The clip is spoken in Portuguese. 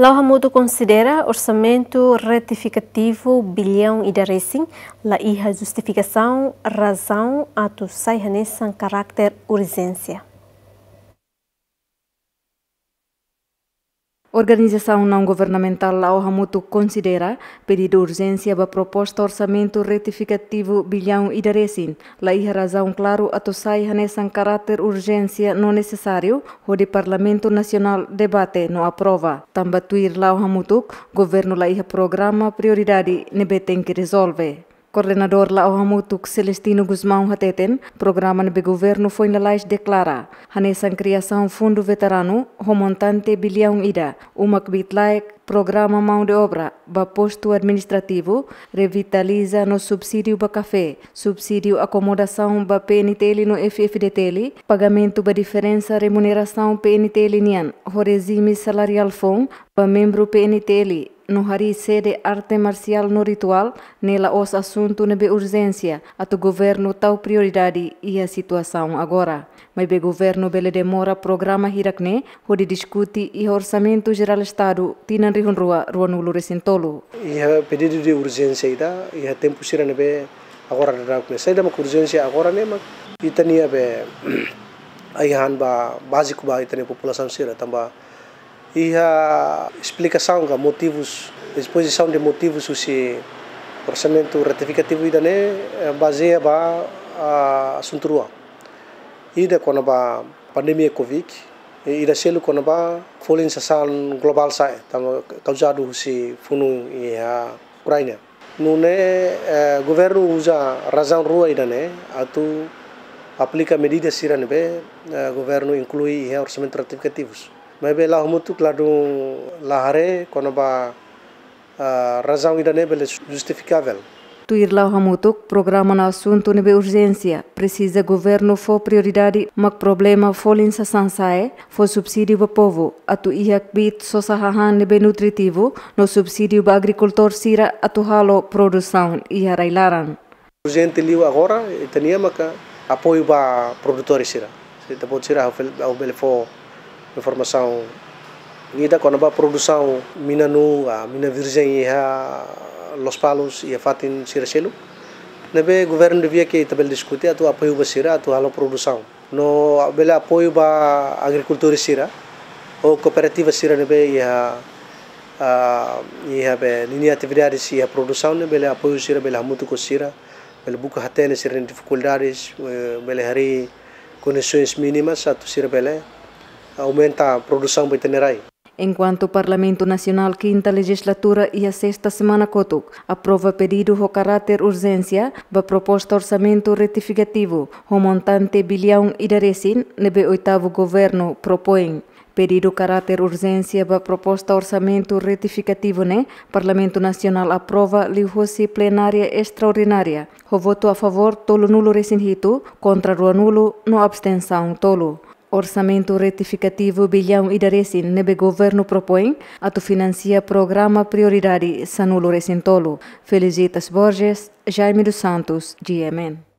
Lauhamudo considera orçamento retificativo bilhão e darecing, la iha justificação, razão, atu sai carácter urgência. Organização não governamental Lauhamutu considera pedido de urgência para proposta orçamento retificativo bilhão e daresin. La razão claro atosai hanesan caráter urgência não necessário, onde Parlamento Nacional debate não aprova. Tambatuir Lauhamutu, governo la iha programa prioridade nebe tem que resolve. Coordenador la Ohamutuk Celestino Guzmão Hateten, programa de governo foi na lais declara, hanesan criação fundo veterano, montante bilhão ida, uma kbitlai programa mão de obra, ba posto administrativo, revitaliza no subsídio ba café, subsídio acomodação ba PNTL no FFDTL, pagamento ba diferença remuneração PNTL nian, regime salarial fond, ba membro PNTL, no hari sede arte marcial no ritual, nela os assunto nebe urgência, ato governo tal prioridade e a situação agora. Mas be governo bele demora programa hirakne, onde discute e orçamento geral Estado tinan rihun rua, rua nulo resintolo. Ia pedido de urgência ida, ia tempo sira nebe agora dadak ne. Sai dama urgência agora ne, mas itania be ayahan ba básico ba itania população sira tamba a explicação ga motivos exposição de motivos se orçamento ratificativo ida ne baseia ba assunto rua ida quando ba pandemia covid ida selo quando ba folin sasan global sai tam causado se funu e a Ucrânia. No ne governo usa razão rua ida ne atu aplica medidas sirane be governo inclui orçamento ratificativos Mas bela humutu kladu lahare kono ba razão ida nebele justificável. Tuir lau hamutuk, programa na assunto nebe urgência, precisa governo for prioridade, mak problema folin sa sansae, for subsídio ba povo, atu iak bit so sahahan nebe nutritivo, no subsídio ba agricultor sira atu halo produção iha railaran. Urgente liu agora, tenia maka apoio ba produtores sira. Se tapot sira bele for informação ida quando ba produção mina nu a mina virgem ia los palos ia fatin siraselo nebe governo devia que tabel discutir atu apoio ba sira atu halo produção. No bela apoio ba agricultura sira ou cooperativa sira nebe ia uh, ia be linha atividades ia produção ne bela apoio sira bela muito com sira bela buka hatene sira dificuldades bela hari condições mínimas atu sira bela aumenta a produção veterinária. Enquanto o Parlamento Nacional quinta legislatura e a sexta semana cotuk aprova pedido com caráter urgência para proposta orçamento retificativo o montante bilhão e daresin nebe oitavo governo propõe. Pedido caráter urgência para proposta orçamento retificativo né? Parlamento Nacional aprova lihusi plenária extraordinária. O voto a favor tolo nulo resinhito contra o nulo no abstenção tolo Orçamento retificativo bilhão daresin nebe governo propõe atu financia programa prioridade sanulo recintolo. Felicitas Borges, Jaime dos Santos, GMN.